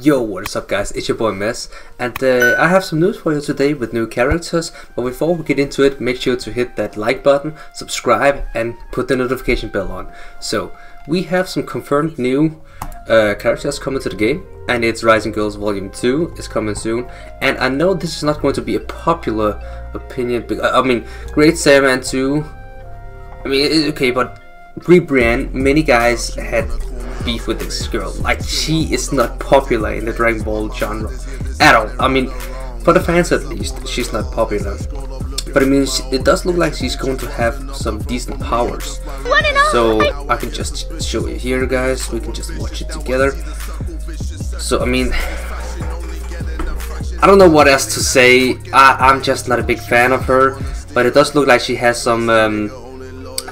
Yo, what is up guys, it's your boy MEZ, and uh, I have some news for you today with new characters, but before we get into it, make sure to hit that like button, subscribe, and put the notification bell on. So, we have some confirmed new uh, characters coming to the game, and it's Rising Girls Volume 2 is coming soon, and I know this is not going to be a popular opinion, I mean, Great Saiyaman 2, I mean, it's okay, but rebrand, many guys had beef with this girl. Like, she is not popular in the Dragon Ball genre at all. I mean, for the fans at least, she's not popular. But I mean, it does look like she's going to have some decent powers. So I can just show you here, guys. We can just watch it together. So I mean, I don't know what else to say. I, am just not a big fan of her, but it does look like she has some um,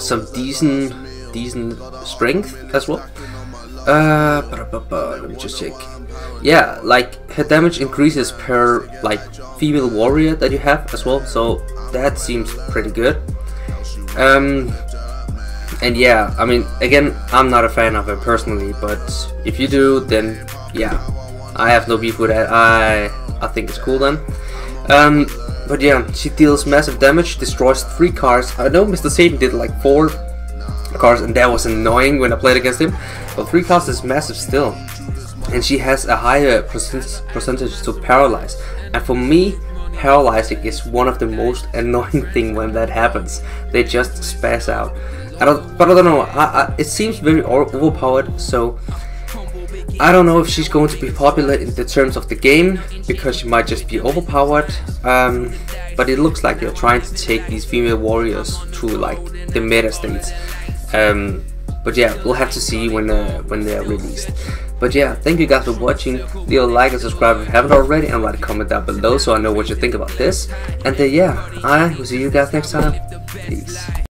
some decent decent strength as well. Uh, let me just check. Yeah, like her damage increases per like female warrior that you have as well, so that seems pretty good. Um, and yeah, I mean, again, I'm not a fan of it personally, but if you do, then yeah, I have no beef with that. I I think it's cool then. Um, but yeah, she deals massive damage, destroys three cars. I know Mr. Satan did like four cars, and that was annoying when I played against him. But three cars is massive still, and she has a higher percentage to paralyze. And for me, paralyzing is one of the most annoying thing when that happens. They just spaz out. I don't, but I don't know. I, I, it seems very overpowered, so I don't know if she's going to be popular in the terms of the game because she might just be overpowered. Um, but it looks like they're trying to take these female warriors to like the meta states. Um, but yeah, we'll have to see when uh, when they're released. But yeah, thank you guys for watching. Leave a like and subscribe if you haven't already, and write a comment down below so I know what you think about this. And then yeah, I will see you guys next time. Peace.